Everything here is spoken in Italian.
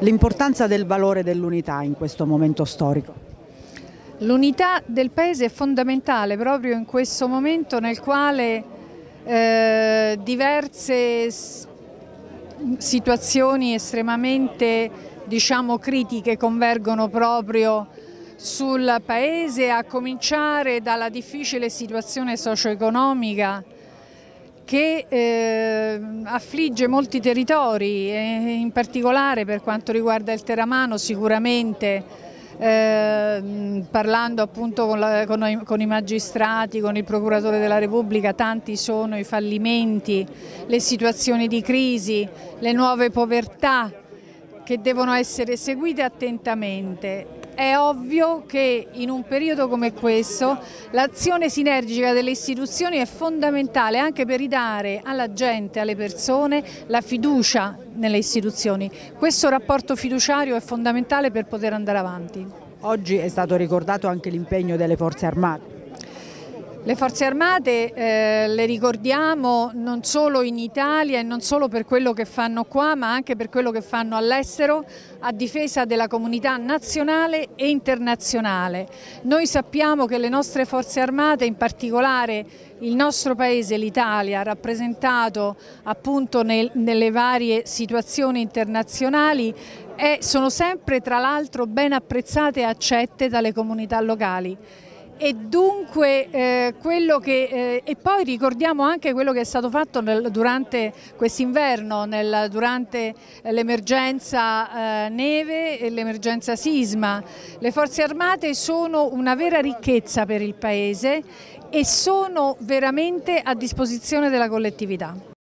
l'importanza del valore dell'unità in questo momento storico. L'unità del Paese è fondamentale proprio in questo momento nel quale eh, diverse situazioni estremamente diciamo, critiche convergono proprio sul Paese, a cominciare dalla difficile situazione socio-economica che eh, affligge molti territori, e in particolare per quanto riguarda il Teramano sicuramente eh, parlando appunto con, la, con, i, con, i, magistrati, con il procuratore della Repubblica, tanti sono i fallimenti, le situazioni di crisi, le nuove povertà che devono essere seguite attentamente. È ovvio che in un periodo come questo l'azione sinergica delle istituzioni è fondamentale anche per ridare alla gente, alle persone la fiducia nelle istituzioni. Questo rapporto fiduciario è fondamentale per poter andare avanti. Oggi è stato ricordato anche l'impegno delle forze armate. Le forze armate eh, le ricordiamo non solo in Italia e non solo per quello che fanno qua ma anche per quello che fanno all'estero a difesa della comunità nazionale e internazionale. Noi sappiamo che le nostre forze armate, in particolare il nostro paese, l'Italia, rappresentato appunto nel, nelle varie situazioni internazionali, è, sono sempre tra l'altro ben apprezzate e accette dalle comunità locali e dunque eh, quello che eh, e poi ricordiamo anche quello che è stato fatto nel, durante quest'inverno durante l'emergenza eh, neve e l'emergenza sisma. Le forze armate sono una vera ricchezza per il paese e sono veramente a disposizione della collettività